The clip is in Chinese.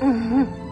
嗯嗯